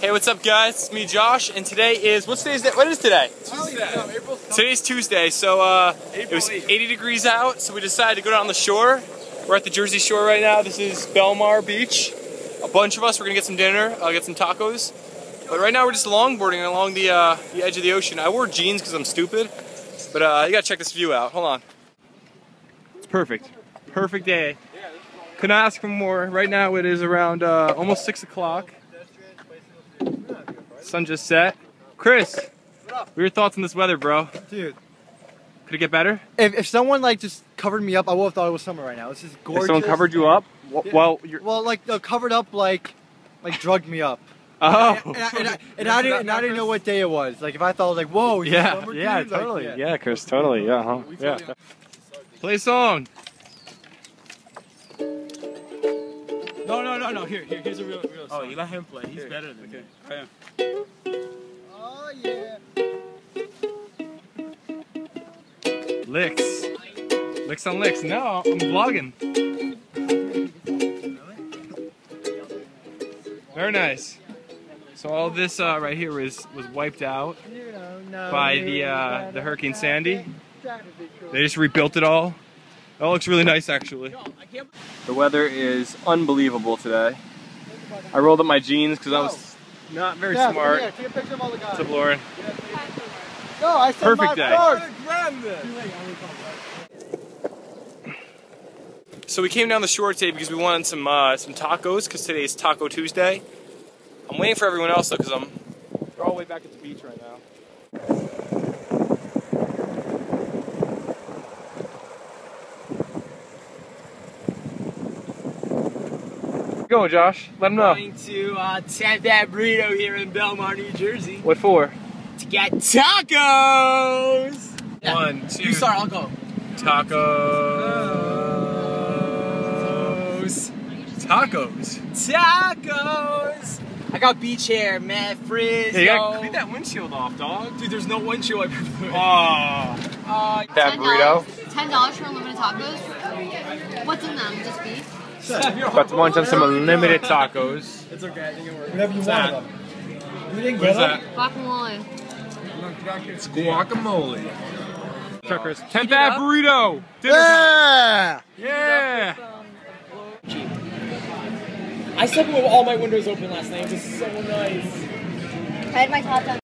Hey, what's up, guys? It's me, Josh, and today is what's today's day? What is today? Today's Tuesday. So uh, it was 80 degrees out, so we decided to go down the shore. We're at the Jersey Shore right now. This is Belmar Beach. A bunch of us. We're gonna get some dinner. I'll get some tacos. But right now we're just longboarding along the uh, the edge of the ocean. I wore jeans because I'm stupid. But uh, you gotta check this view out. Hold on. It's perfect. Perfect day. Couldn't ask for more. Right now it is around uh, almost six o'clock. Sun just set. Chris, what are your thoughts on this weather, bro? Dude, Could it get better? if, if someone like just covered me up, I would have thought it was summer right now. This is gorgeous. If someone covered you up, w- Yeah. well, you're. Well, like uh, covered up, like like drugged me up. Oh. And, I, and, I, and I didn't, and I didn't know what day it was. Like if I thought it was like, whoa, Yeah, yeah, dude? Like, totally. yeah. yeah. Chris, totally. Yeah, huh? Yeah. Play a song. No, no, no, no. Here, here, here's a real, real Song. Oh, you let him play. He's better than Okay. you. Oh yeah. Licks. Licks on licks. No, I'm vlogging. Very nice. So all this uh, right here was was wiped out You know, no, by the uh, the Hurricane Sandy. They just rebuilt it all. That looks really nice, actually. The weather is unbelievable today. I rolled up my jeans because I was not very Yeah, smart. Yeah, take a picture of all the guys. What's up, Lauren? No, I said Perfect my day. So we came down the shore today because we wanted some uh, some tacos because today is Taco Tuesday. I'm waiting for everyone else though because I'm they're all the way back at the beach right now. Go, Josh. Let them know. Going to uh, Tap That Burrito here in Belmar, New Jersey What for? to get tacos. Yeah. One, two, You start, I'll go. tacos. Tacos. Tacos. I got beach hair, Matt Frizz. Yeah, you gotta clean that windshield off, dog. Dude, there's no windshield wiper. Oh. Uh, That burrito. Ten dollars for unlimited tacos. What's in them? Just beef. About to munch on some unlimited tacos. it's okay, I think it works. Whatever you want. You didn't What is get that? Guacamole. It's guacamole. Truckers. 10th Ave burrito. Dinner time. Yeah. Yeah. I slept with all my windows open last night. It was so nice. I had my top down.